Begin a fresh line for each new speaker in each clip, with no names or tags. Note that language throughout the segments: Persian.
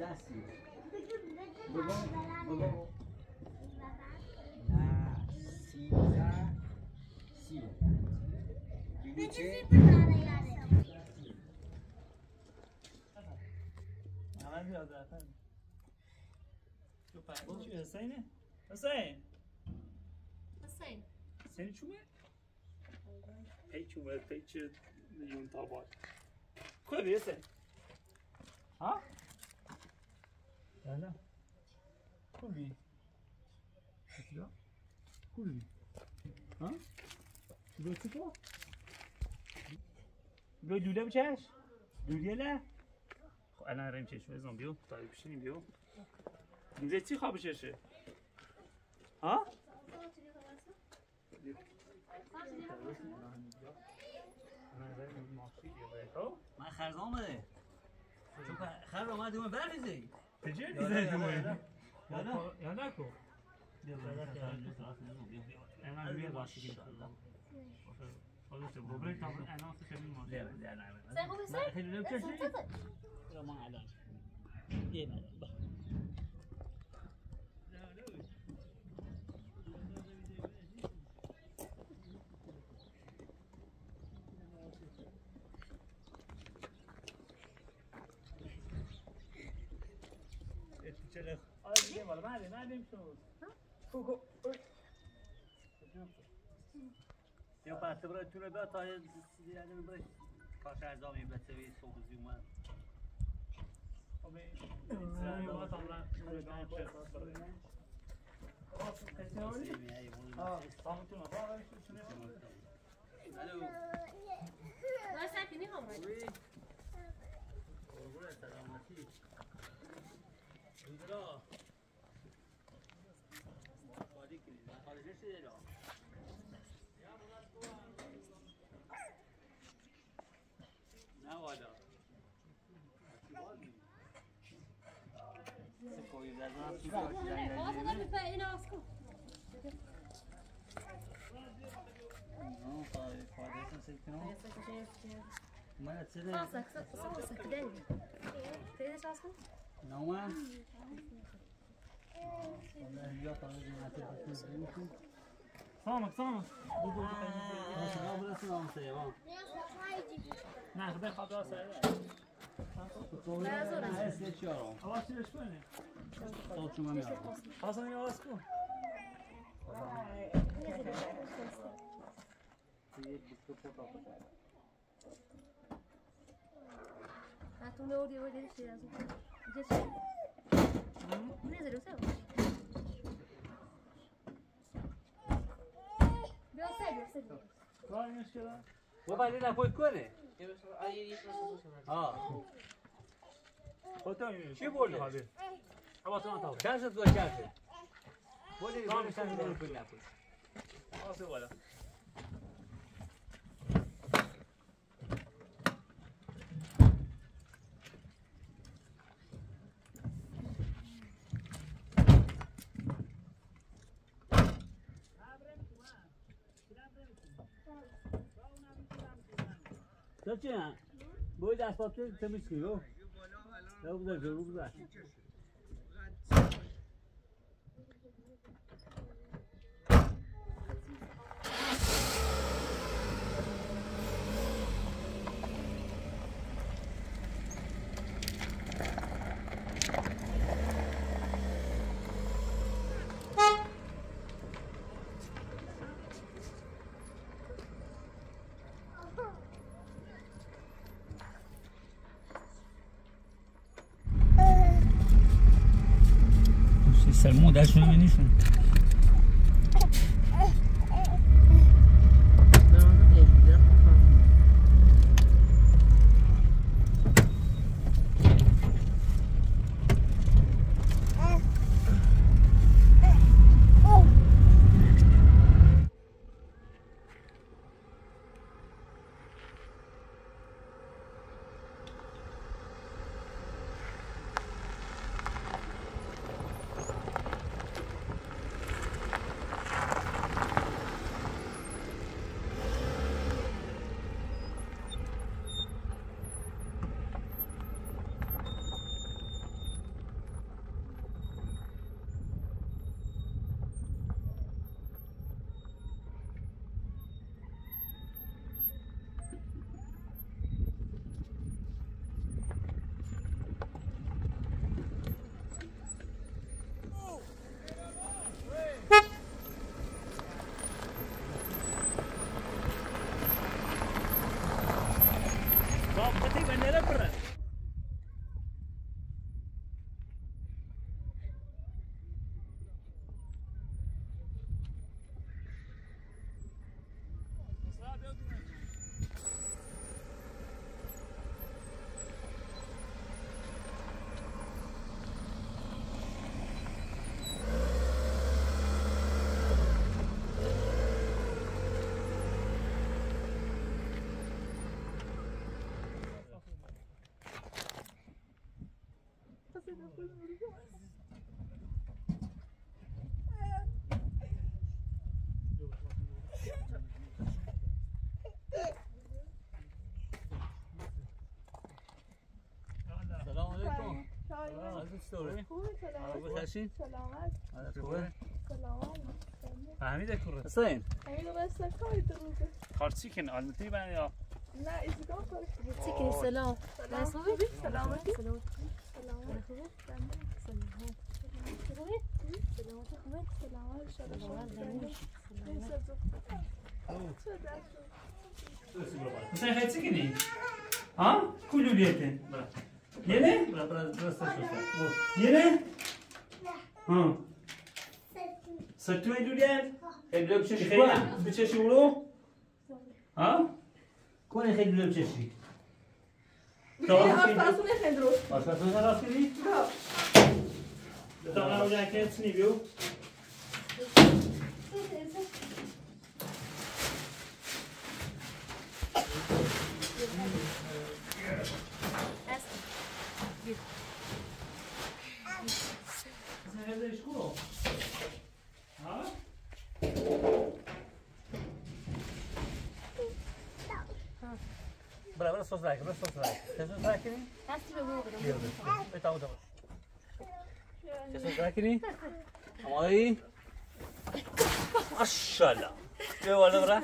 Dá-se. Bobão, Nasci, nasci. Bigote. Hemen biraz daha efendim.
Çok pardon. Hüseyin. Hüseyin. Hüseyin. Seni çumu? Pek
çumu,
pek çumu. Yuntabak. Koy bir Hüseyin. Ha? تا باد خواه بی حسین ها؟ نه خوبی؟ خوبی؟ ها؟ چی چی تو؟ بیا دوله بچش؟ دوله نه؟ خب الان ریم چشم بزن بیو تا بشینیم بیو دوله چی خواب چشه؟ ها؟
من خرز آمده چون خرز آمده برمیزی Gdzie widzę
dziurę?
Jadaku.
Sen
bunu sen. Sen bunu sen.
Sen bunu sen. بالا من نه نمیشون کوکو
یا بسته برای تو رو تا یه چیزی نداره برای کاش ارزامی بسته به صبحوزی اومد.
خب این ما تمام
من سکینی هم راجع.
نه
آقا صدا می‌کنه، اینو آف کن. آه، سك- سك- سك- سكداني.
Teraz uraz. A vás
si jdeš
plně. To co mám
já. A za mě
lásku. A
tu meu deu
ele de azul.
Deixa. Não é zero,
Deu certo, deu certo.
Vai, minha esquerda. Vou bailar na boicone. 啊，我等
于去
不的，他把身
上掏，
全是
做建设，
我这个面都是回来回，
都是
我的。نه؟ بوی دست پاک تمیز کنی رو رو بذار رو Modell schwimmen wir nicht. چطوره؟
خوبه سلامت.
بخشین؟
سلامت.
خوبه؟
سلامت.
فهمیده کوره حسین.
همین قصه کاری تو روزه
کارچی کن آلمتی بند یا؟
نه ایزگاه کاری
تكني سلام. لا صوبي
سلامتی؟
سلامتي
سلامت. سلامت.
حسین خیلی چی کنی؟ ها؟ کلولیته یله؟ ಏನೇ ಏನೇ ಹ್ಮ್
ಸತ್ವ ಬಿಚ್ಚಿ ಇವಳು ಹಾ
कोण आहे ग्लोबच्या
Shri Então, não,
já quer esse nível. dat is
wel zwijgen, dat is wel zwijgen. Zes wel zwijgen niet? Dat
is wel horen.
Met oude doos. Zes wel zwijgen niet? Hoi. Mashallah. Kun je wel over?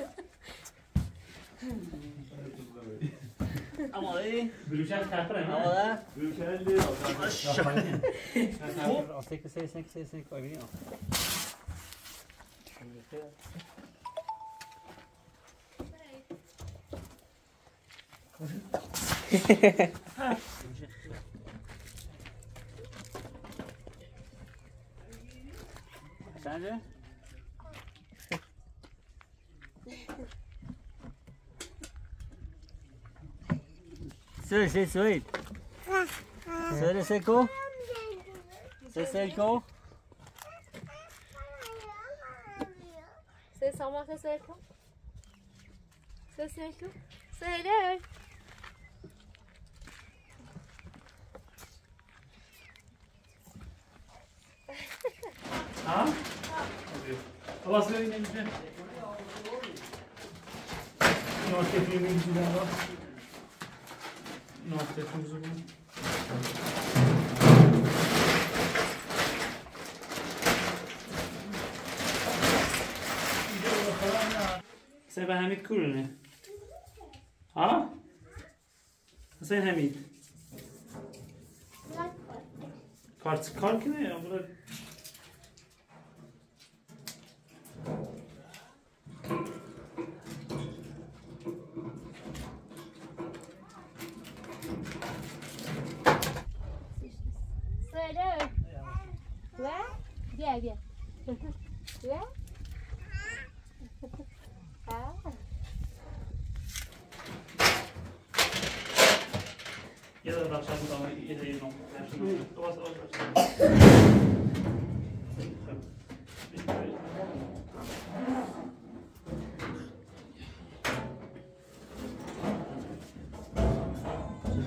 Amali.
Bürüşen kapıra mı?
Amala.
Bürüşen değil.
Maşallah. Tek bir sayı, tek bir sayı, tek bir sayı. Sandra? Sir, say sweet. Sir,
say go. Say say go. Say someone say Say
there. خلاص ببین نمیشه ناسته توی میگی دارم ناسته توی بزرگم حسین به حمید کورونه ها؟ حسین حمید کارت کار کنه یا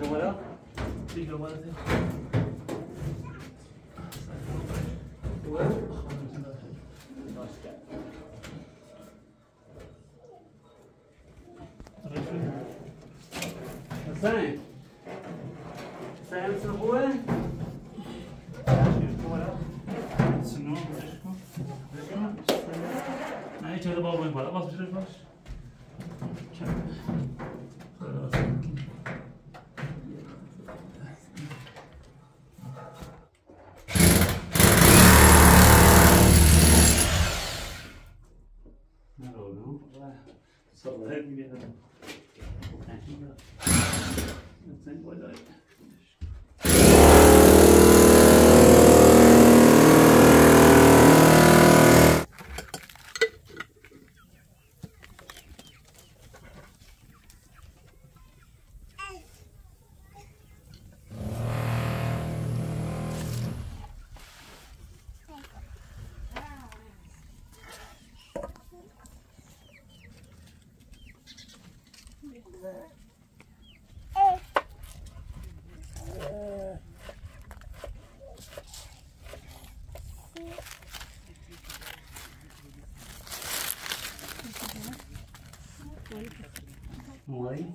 je
vois là
Si, je le vois là, Ouais.
mãe.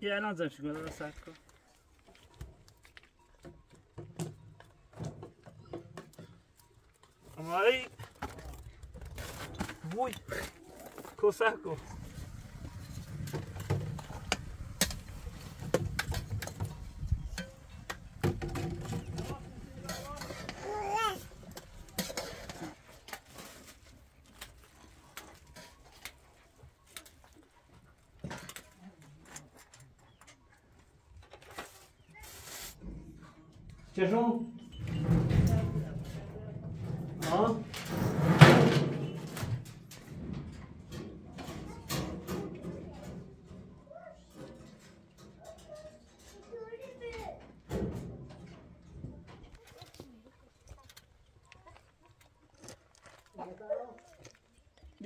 Jel az is gondolom a aí. Amari! Bújj! Koszákó!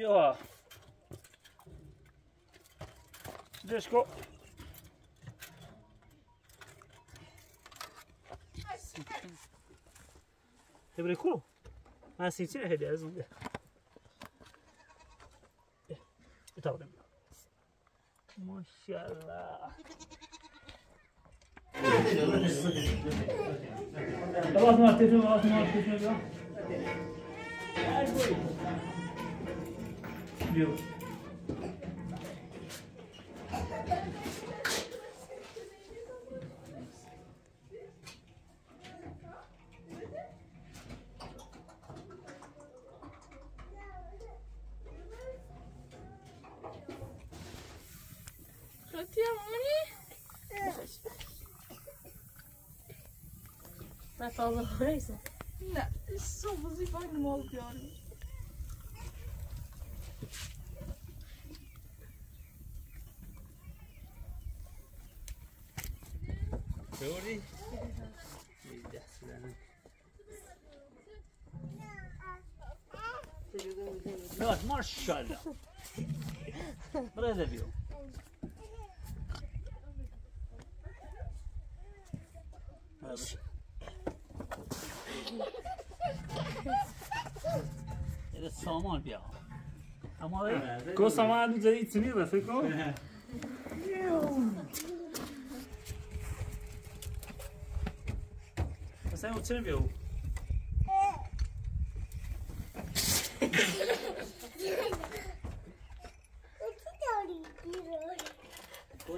E lá. Desco. Tebrikul. Ha sinçin hediye azunde. Utalım. Maşallah. Allah'ım artık, Allah'ım artık. Her boyutu viu.
Vai falar
alguma coisa? Não,
só você vai no molde de
olhos. China. Brasil. Vamos. Ele é só mal, Biel.
Ama öyle. Kosaman üzeri içini de sık o. Sen uçurum
yok.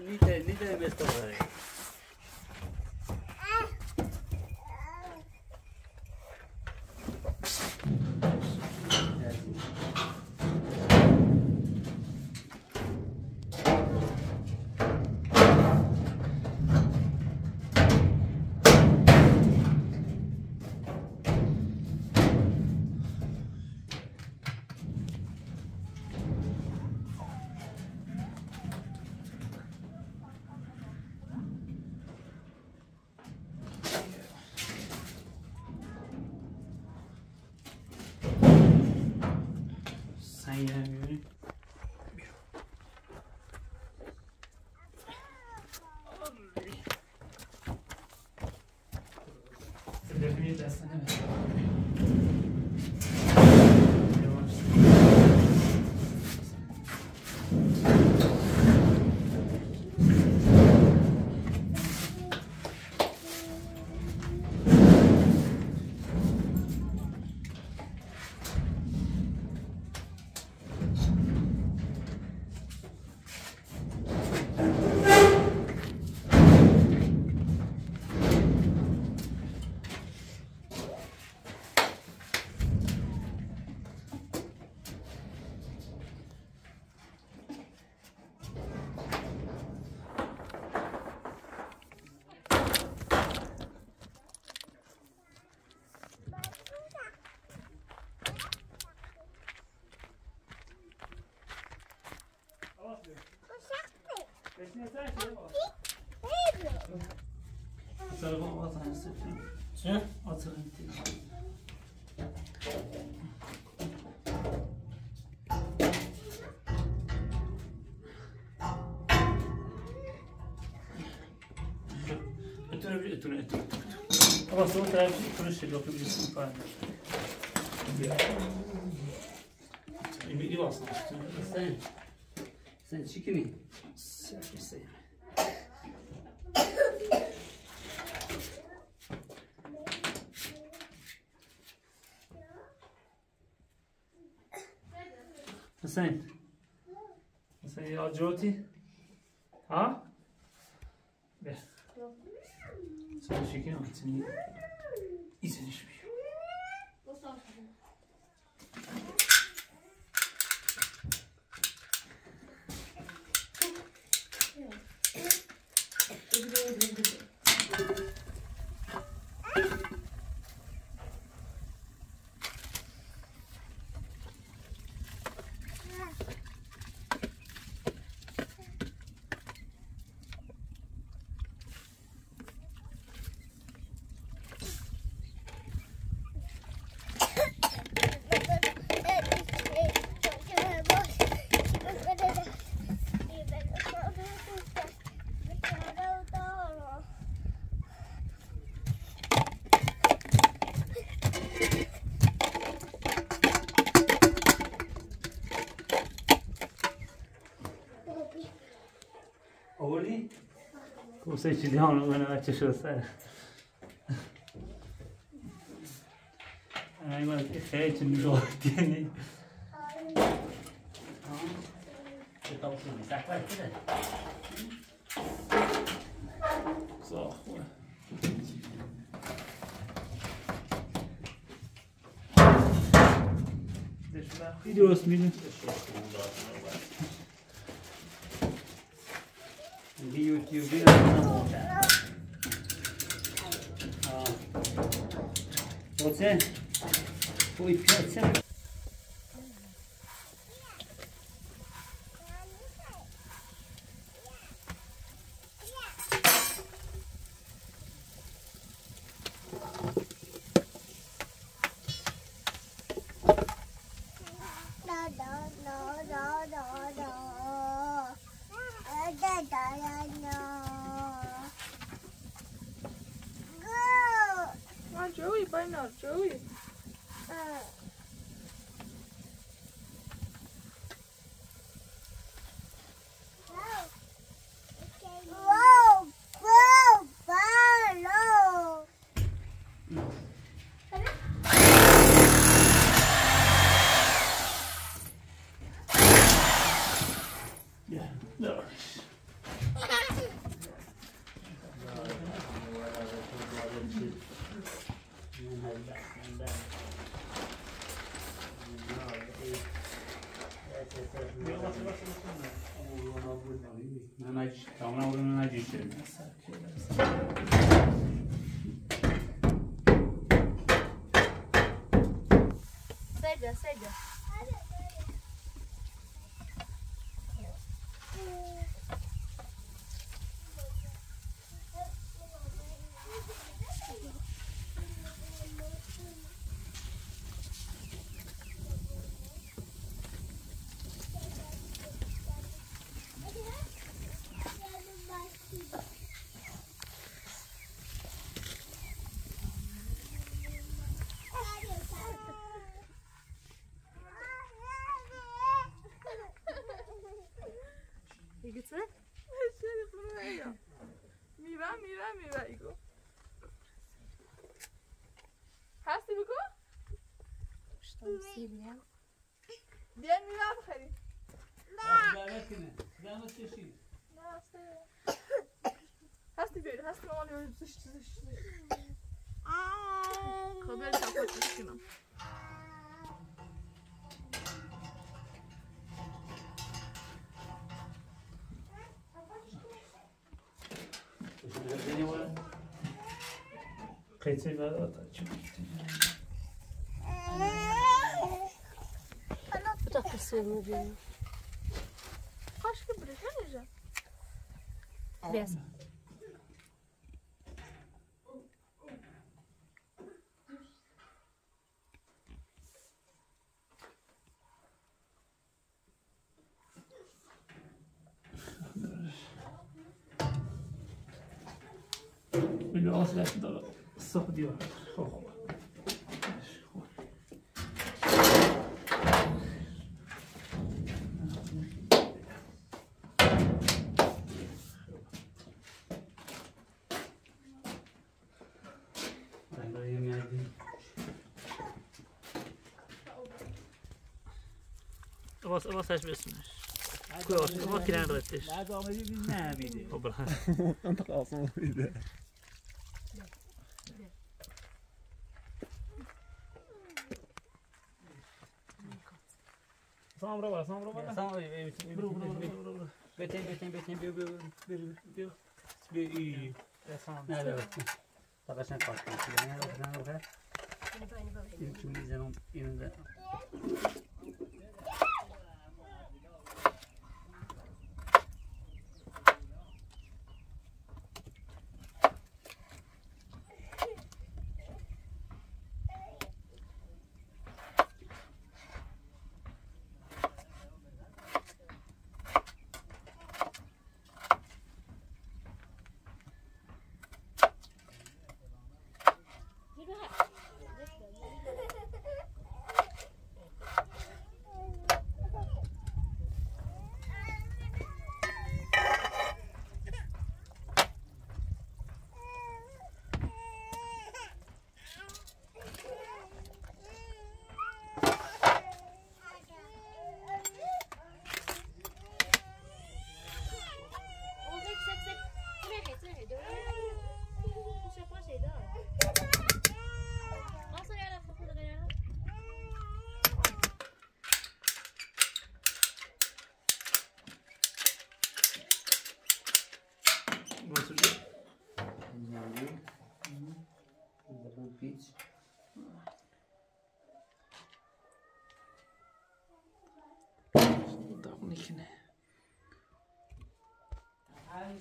नीचे नीचे में
तो है new destiny. Telefon atın sıfır.
چه؟
Atın. Ötürü bir ötürü ötürü. Ama sonra tarafı ötürü şey yapabilirsin falan. Bir bir basın.
sen sen چی
percent. حسين حسين يا جوتي ها بس سوي شيء كذا se Giuliano non aveva
cesso stare. Ai ma
che sei mi lo
tieni. Mi sta qua So. Videos, menino.
Come Joey, bite now, Joey. Uh. Bilmiyorum. Ben
mi var bakayım? Ziyaret
yine. Ziyaret çeşiyi. Nasıl? Hasta böyle. Hasta oluyor. Zış zış zış. Kabel
kapat üstüne.
Kayıtları da atacağım. Сумма
берем. Кашки брежали
же?
Без. se ağız yaşında sokuyor. Sokuyor. gör jag. Oh. واسه واسهش بسمش کجاش ما kiren ردش
بعد آمدی بید نه میده
خب برای
انت قاسم میده
سام رو برا سام رو برا
Tamam,
برو برو برو برو برو
Betin, betin, betin, bir, bir, bir, bir, bir, iyi.
سام
Ne de bakın. Bakasın kalktı. Ne de bakın, ne bakın.
اینو با اینو با اینو.
İlk şimdi izlemem,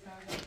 Gonzaga.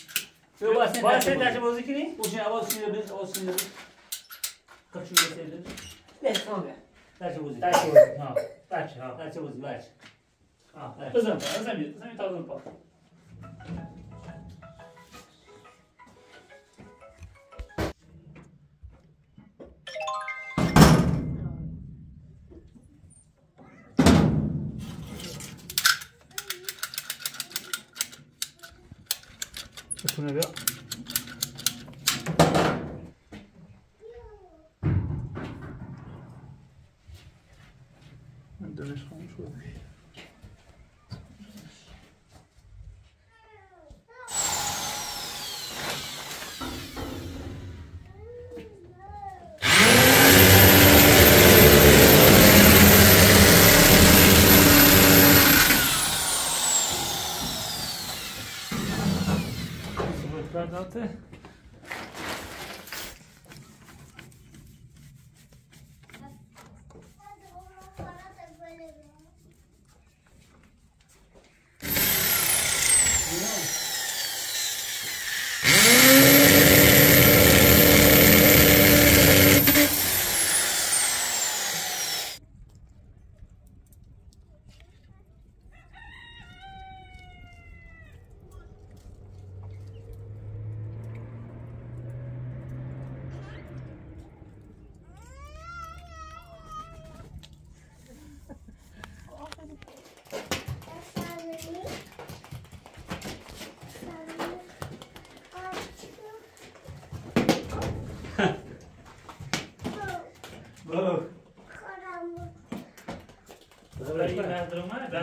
Söyle
bahset
dersi bozuk ne?
O şey avaz sinirimiz, avaz sinirimiz. Kaçıyor sinirimiz. Ne sonra? Dersi bozuk.
Dersi bozuk. Ha. Dersi ha.
Dersi bozuk. Dersi.
Ha. Kızım, sen bir, sen bir tadını pat.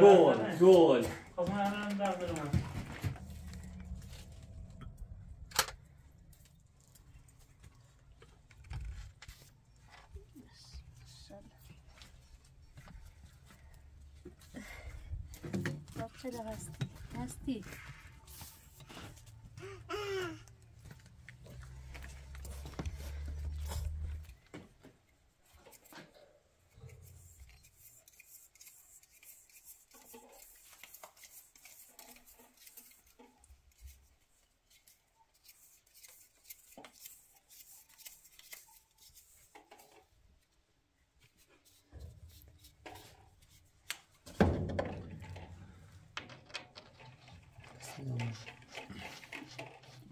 Bom, gol.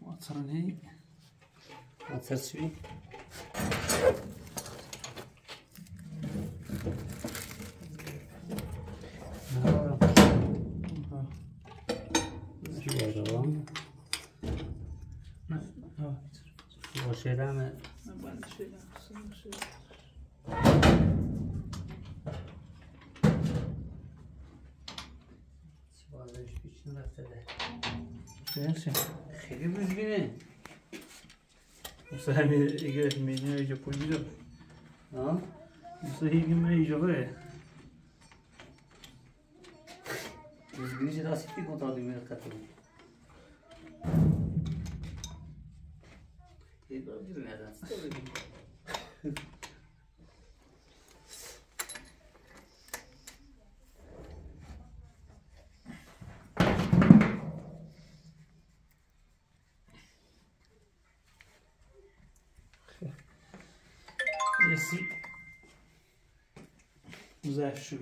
واتصرن
هي واتصرسي Şöyle ama...
Ben şöyle, şöyle. Için raftada.
Neyse.
Xeyli düzgünü.
Mesela bir ege menü iyice pul güzel.
Ha?
Mesela iyi gün iyice böyle.
Düzgünü şey nasıl bir kontrol edilmeye katılıyor. İyi bir bir neden?
Chus.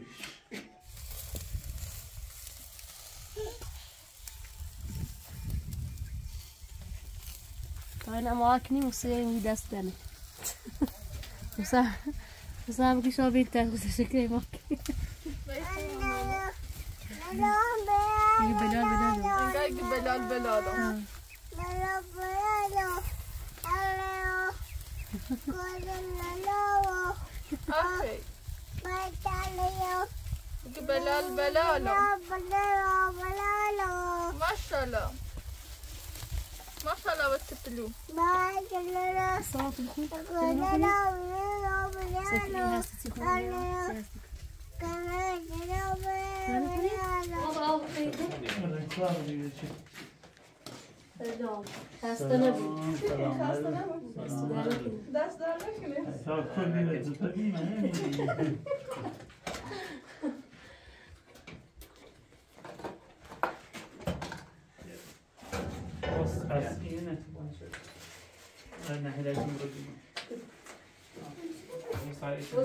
طبعا أماكني مصيرين دست دني وصاحب وصاحب كي شو بيت تاخذ شكلي ماكي بلال بلال
Gel belal belal. Okey. بلال بلالة
ما شاء الله ما
شاء الله
بتتلو صوت Perdão.
Hastanabim. Hastanabim. Hastanabim. Hastanabim.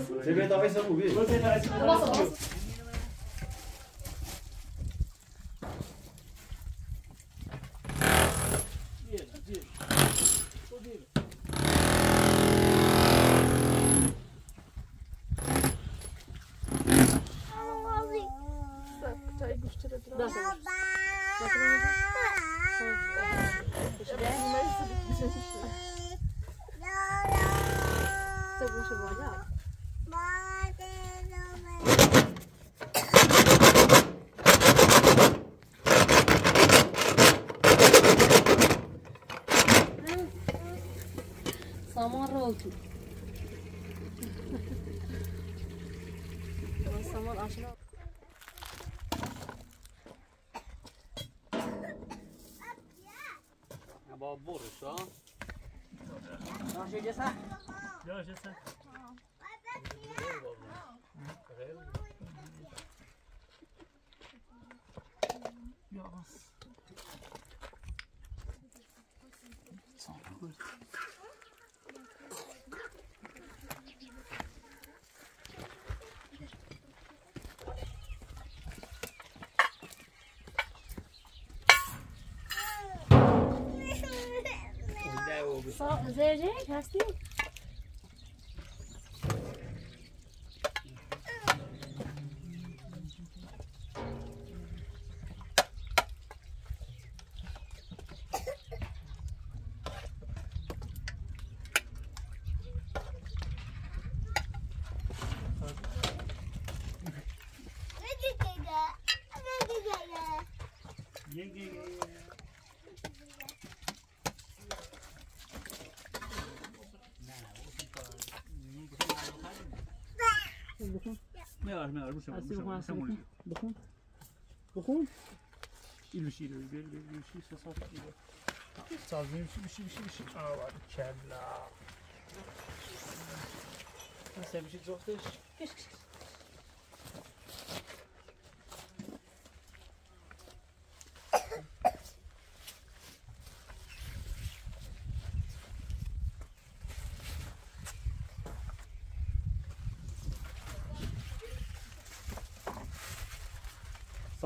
Você vai dar vai ser movido.
Você vai dar
vai ser movido.
Baba. Çok hoşuma ya. Samar oldu.
Samar aşırı. Yeah.
juste salt and
veggie, has to.
میار میار روشم
هستی
روشم
بخون هستی
روشم
بخون بخون بخون ایلوشی رو بیل بیل ایلوشی سه ساعت دیگه سازمی بشی بشی بشی بشی آوار کلا هستی بشی جفتش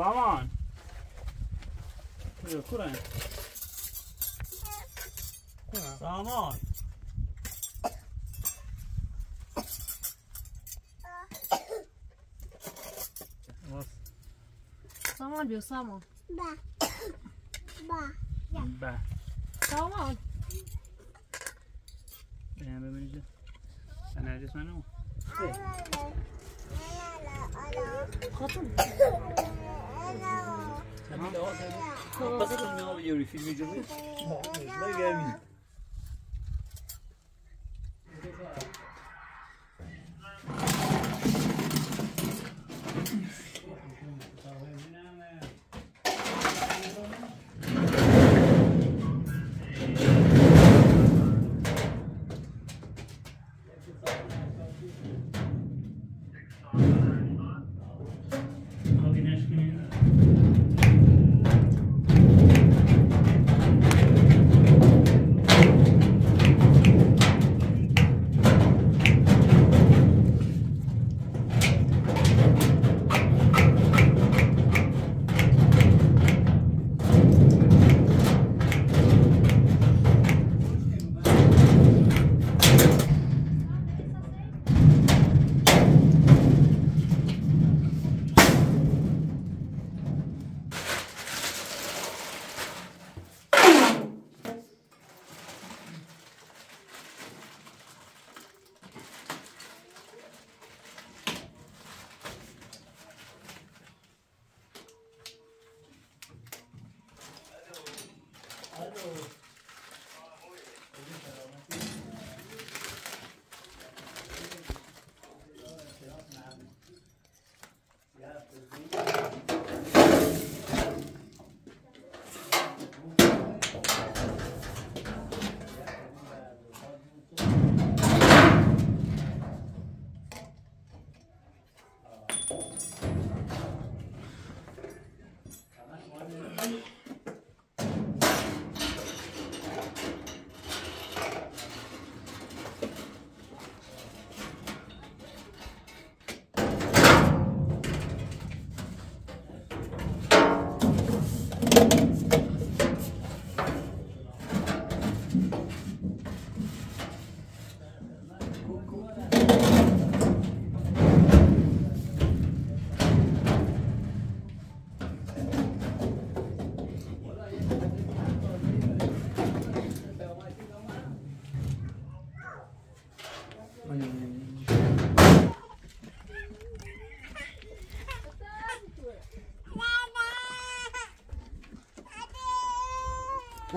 کش سامان Kurde, kurę. Kurę.
سامان
سامان بیا سامان
به
سامان
ببین ببینید نرجس منو
Pas
comme non, io li filmi giù. No,
non è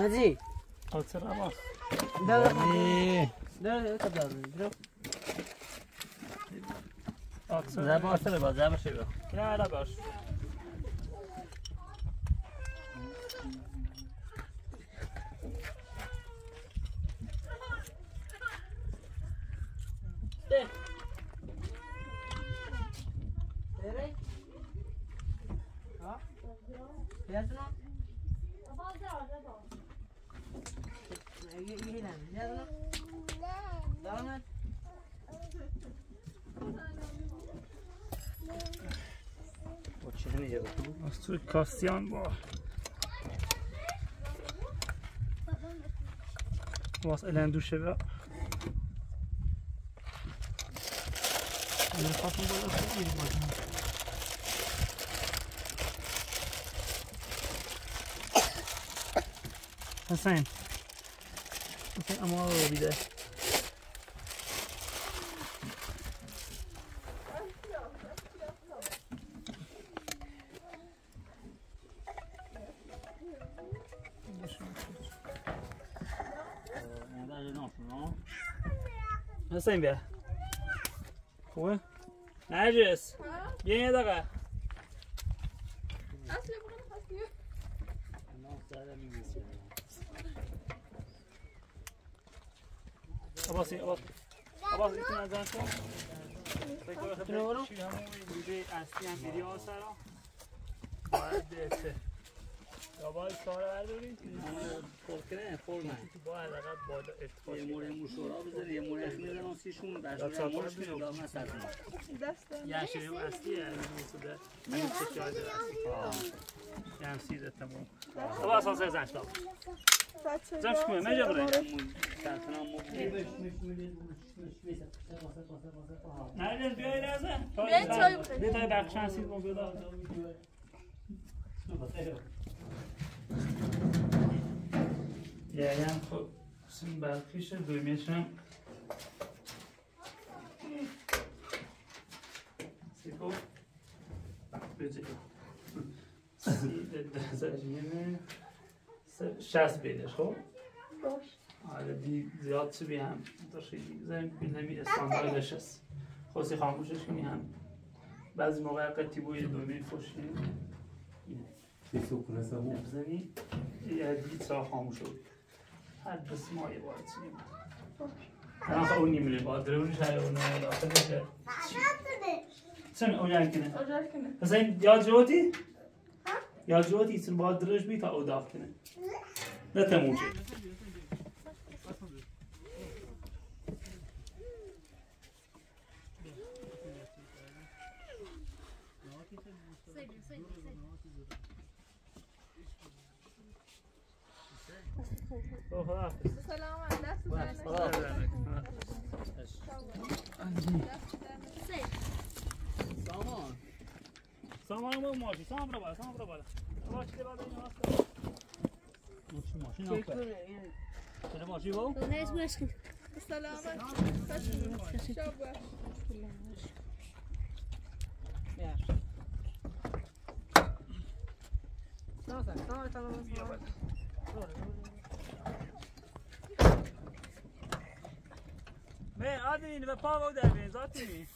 نجی
آتر عباس
در در کدام در
آتر
زبان سر با زبان شبه
نه نه باش Kasyan var. Was elen düşeve. Bir kapın balığı bir bakalım. حسين حسين
أماره wieder. خوبه؟ نرجس. بیا یه دقیقه.
اصلی بودم خواهی
عباسی عباس عباس ایتون از دست کن فکر کنم چی همون بوده اصلی هم بیدی آن سرا؟ باید باید سارا برداریم
فولکنه فولمن
باید اقل بالا ارتفاع
یه موره موشورا بذاری یه موره اخی میزن آسیشون برشون هم مورش کنیم. دام نسرزن
دستم.
یه شیریم اصلیه این موسوده همین چه جای داره یه هم سیده تمام عباس آسه زنش دام زنش کنه مجا بره
سرطنان
نرجس بیا این لحظه.
بیاین چای بخوریم.
بیا تا بخشن سید خب سیم برقیشه دومیش هم. سیکو بجه. سی دزاجینه شست بیدش خب.
باش.
آره دی زیاد چی بی هم؟ داشتی بین همی استانداردش هست خواستی خاموشش کنی هم. بعضی موقع قطی بوی دومی خوشی بزنی یه دید سا خاموش بود هر دست مایه باید چی الان خب اون نیمونه باید درونش های اون داخل بشه چون اون کنه.
اجار کنه.
پس این یا جوتی؟ یا جوتی چون باید درش بی تا او داخل کنه. نه. تموم خب
بزنه
Sayın.
سامان
سامان با ماشی سامان برو بالا سامان برو بالا ماشی ده بالا این واسه
ماشین ماشین آفر چرا ماشی با؟
Neresi bu aşkın?
سلامت شب باش
من menino, vai pau
o 10 vezes, mim.